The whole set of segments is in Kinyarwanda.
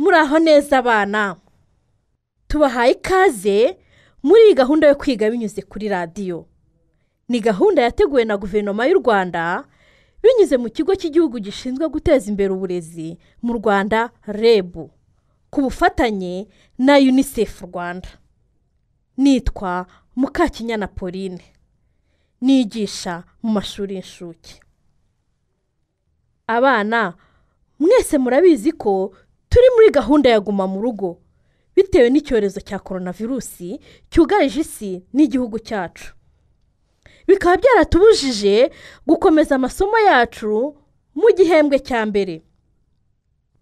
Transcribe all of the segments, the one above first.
muraho neza abana. Tubahaye ikaze muri iyi gahunda yo kwiga binyuze kuri radiyo ni gahunda yateguwe na guverinoma y'u rwanda binyuze mu kigo cy'igihugu gishinzwe guteza imbere uburezi mu rwanda reb ku bufatanye na unicef rwanda. Nitwa mukakinyana pauline nigisha mu mashuri y'incuke. Abana mwese murabizi ko turi muri gahunda ya guma mu rugo bitewe n'icyorezo cya korona virusi cyugarije isi n'igihugu cyacu. Bikaba byaratubujije gukomeza amasomo yacu mu gihembwe cya mbere.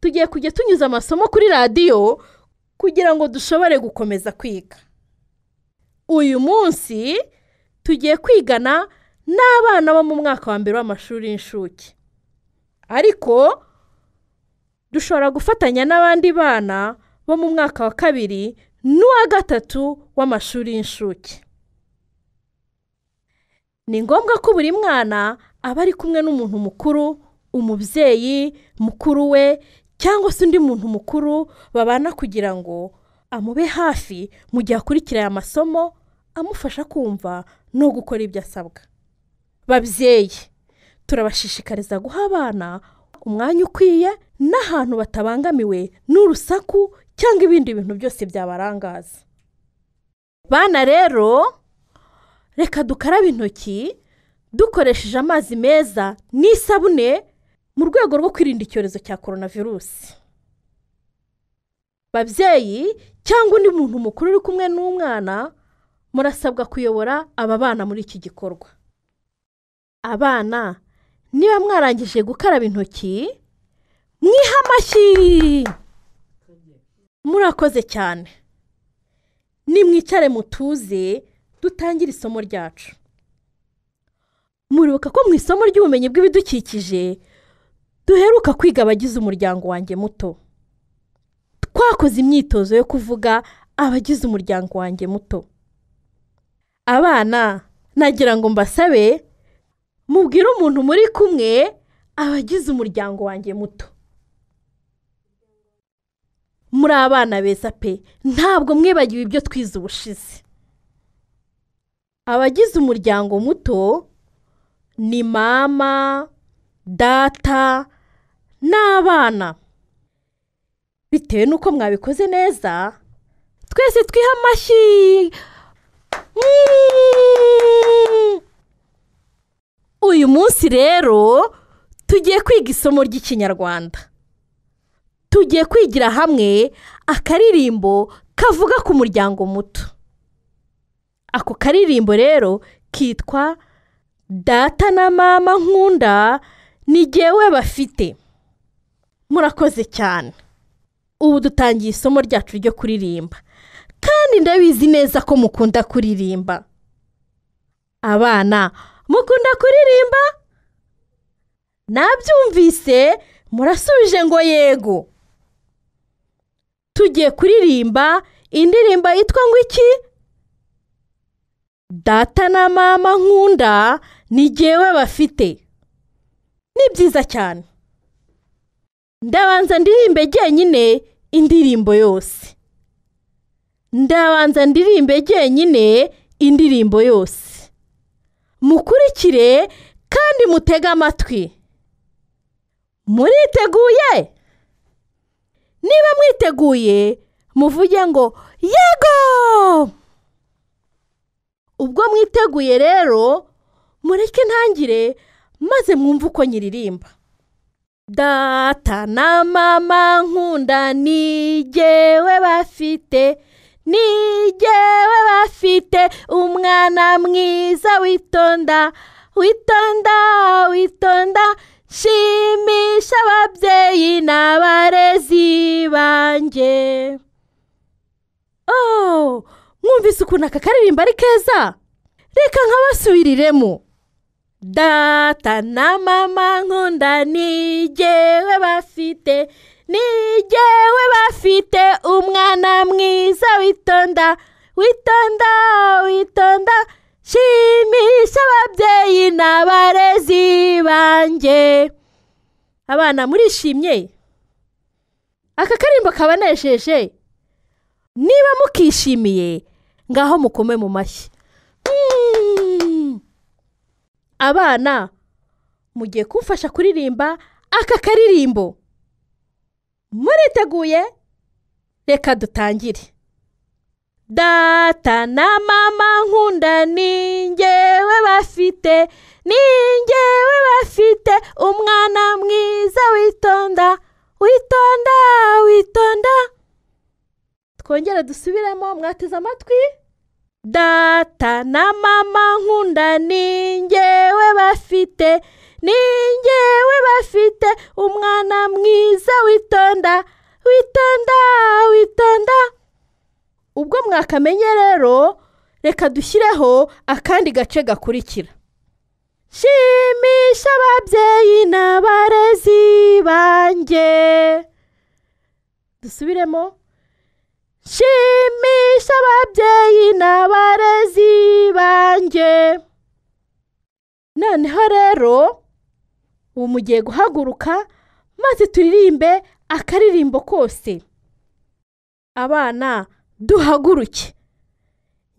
Tugiye kujya tunyuza amasomo kuri radiyo kugira ngo dushobore gukomeza kwiga. Uyu munsi tugiye kwigana n'abana bo mu mwaka wa mbere w'amashuri y'incuke. Ariko dushobora gufatanya n'abandi bana bo mu mwaka wa kabiri n'uwa gatatu w'amashuri y'incuke. Ni ngombwa ko buri mwana aba ari kumwe n'umuntu mukuru umubyeyi mukuru we cyangwa se undi muntu mukuru babana kugira ngo amube hafi mu gihe akurikira aya masomo amufasha kumva no gukora ibyo asabwa. Babyeyi turabashishikariza guha abana umwanya ukwiye n'ahantu batabangamiwe n'urusaku cyangwa ibindi bintu byose byabarangaza. Bana rero reka dukarabe intoki dukoresheje amazi meza n'isabune mu rwego rwo kwirinda icyorezo cya korona virusi babyeyi cyangwa undi muntu mukuru uri kumwe n'umwana murasabwa kuyobora aba bana muri iki gikorwa. Abana niba mwarangije gukaraba intoki mwihe amashyi. Murakoze cyane. Nimwicare mutuze dutangire isomo ryacu. Muribuka ko mu isomo ry'ubumenyi bw'ibidukikije duheruka kwiga abagize umuryango wanjye muto. Twakoze imyitozo yo kuvuga abagize umuryango wanjye muto. Abana nagira ngo mbasabe mubwire umuntu muri kumwe abagize umuryango wanjye muto. Muri abana beza pe ntabwo mwibagiwe ibyo twize ubushize. Abagize umuryango muto ni mama data n'abana. Bitewe n'uko mwabikoze neza twese twiha amashyi uyu munsi rero tugiye kwiga isomo ry'ikinyarwanda. Tugiye kwigira hamwe akaririmbo kavuga ku muryango muto. Ako karirimbo rero kitwa data na mama nkunda ni jyewe bafite. Murakoze cyane. Ubu dutangiye isomo ryacu ryo kuririmba. Kandi ndabizi neza ko mukunda kuririmba. Abana mukunda kuririmba? Nabyumvise murasubije ngo yego. Tugiye kuririmba indirimbo yitwa ngo iki? Data na mama nkunda ni jyewe bafite. Ni byiza cyane. Ndabanza ndirimbe jyenyine indirimbo yose. Ndabanza ndirimbe jyenyine indirimbo yose. Mukurikire kandi mutege amatwi. Muriteguye? Niba mwiteguye muvuge ngo yego! Ubwo mwiteguye rero mureke ntangire maze mwumve uko nyiririmba. Data na mama nkunda ni bafite. Ni jyewe bafite umwana mwiza witonda witonda witonda. Shimisha ababyeyi n'abarezi banjye. Oh mwumvise ukuntu aka karirimba ari keza? Reka nkabasubiriremo data na mama nkunda ni jyewe bafite ni jyewe bafite umwana mwiza witonda witonda witonda shimisha ababyeyi n'abarezi banjye abana murishimye aka karimbo kabanejeje niba mukishimiye ngaho mukome mu mashyi. Mm. abana mugiye kumfasha kuririmba aka karirimbo. Muriteguye reka dutangire. Data na mama nkunda ni njyewe bafite ni njyewe bafite umwana mwiza witonda witonda witonda. Twongere dusubiremo mwateze amatwi. Data na mama nkunda ni njyewe bafite ni njyewe bafite umwana mwiza witonda witonda witonda ubwo mwakamenye rero reka dushyireho akandi gace gakurikira. Shimisha ababyeyi n'abarezi banjye. Dusubiremo. Shimisha ababyeyi n'abarezi banjye. Noneho rero ubu mugiye guhaguruka maze turirimbe akaririmbo kose. Abana duhaguruke.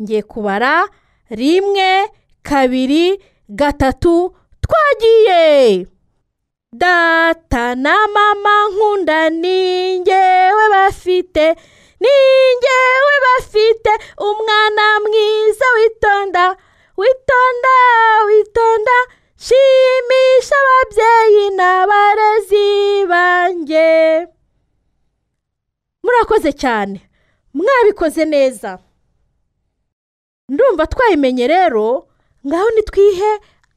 Ngiye kubara rimwe kabiri gatatu twagiye. Data na mama nkunda ni njyewe bafite ni njyewe bafite. Umwana mwiza witonda witonda. Murakoze cyane. Mwabikoze neza. Ndumva twayimenye rero ngaho nitwihe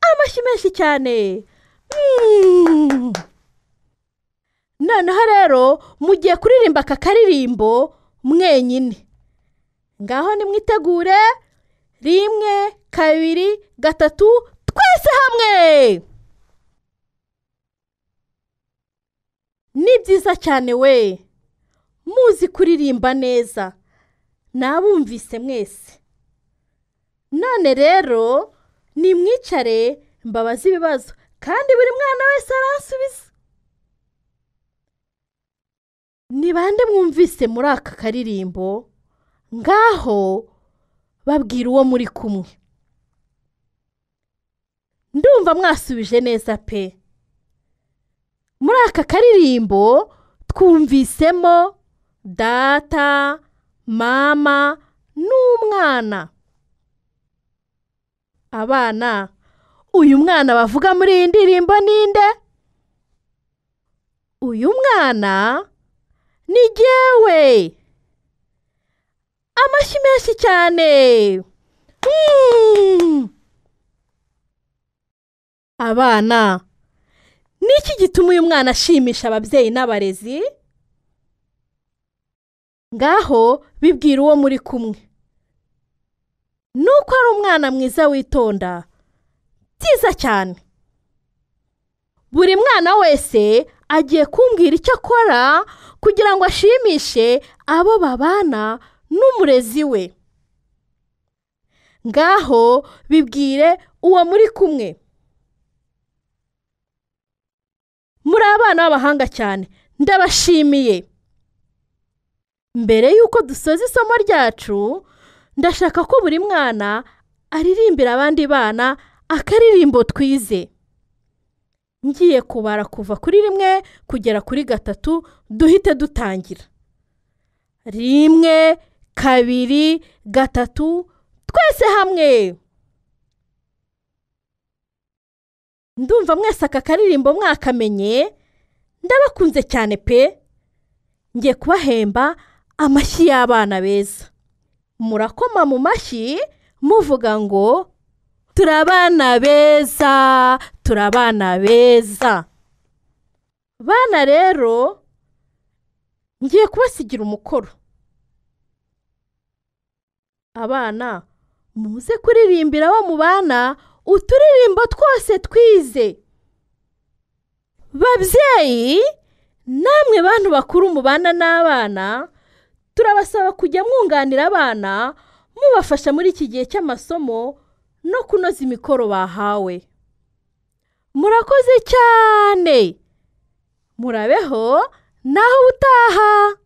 amashyi menshi cyane. Mm. noneho rero mugiye kuririmba aka karirimbo mwenyine. Ngaho nimwitegure rimwe kabiri gatatu twese hamwe! Ni byiza cyane we. Muzi kuririmba neza. Nabumvise mwese. None rero nimwicare mbabaze ibibazo. Kandi buri mwana wese aransubiza. Ni bande mwumvise muri aka karirimbo? Ngaho babwira uwo muri kumwe. Ndumva mwasubije neza pe. Muri aka karirimbo twumvisemo data mama n'umwana. Abana uyu mwana bavuga muri iyi ndirimbo ninde uyu mwana ni jyewe. Amashyi menshi cyane. Mm. abana ni iki gituma uyu mwana ashimisha ababyeyi n'abarezi? Ngaho bibwira uwo muri kumwe. Nuko ari umwana mwiza witonda. Byiza cyane. Buri mwana wese agiye kumbwira icyo akora kugira ngo ashimishe abo babana n'umurezi we. Ngaho bibwire uwo muri kumwe. Muri abana b'abahanga cyane ndabashimiye. Mbere y'uko dusoza isomo ryacu ndashaka ko buri mwana aririmbira abandi bana akaririmbo twize. Ngiye kubara kuva kuri rimwe kugera kuri gatatu duhite dutangira. Rimwe kabiri gatatu twese hamwe. Ndumva mwese aka karirimbo mwakamenye ndabakunze cyane pe. Ngiye kubahemba amashyi y'abana beza. Murakoma mu mashyi muvuga ngo turabana beza turabana beza. Bana rero ngiye kubasigira umukoro. Abana muze kuririmbira abo mu bana uturirimbo twose twize. Babyeyi namwe bantu bakuru mubana n'abana turabasaba kujya mwunganira abana mubafasha muri iki gihe cy'amasomo no kunoza imikoro bahawe. Murakoze cyane. Murabeho naho ubutaha.